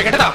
കേട്ടതാ